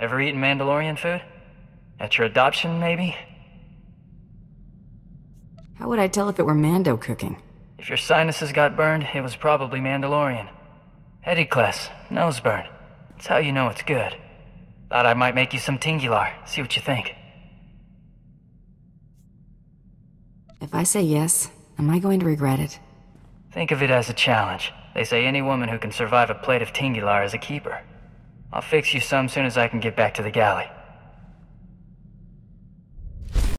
Ever eaten Mandalorian food? At your adoption, maybe? How would I tell if it were Mando cooking? If your sinuses got burned, it was probably Mandalorian. Headicless, nose burn. That's how you know it's good. Thought I might make you some Tiingilar, see what you think. If I say yes, am I going to regret it? Think of it as a challenge. They say any woman who can survive a plate of Tiingilar is a keeper. I'll fix you some soon as I can get back to the galley.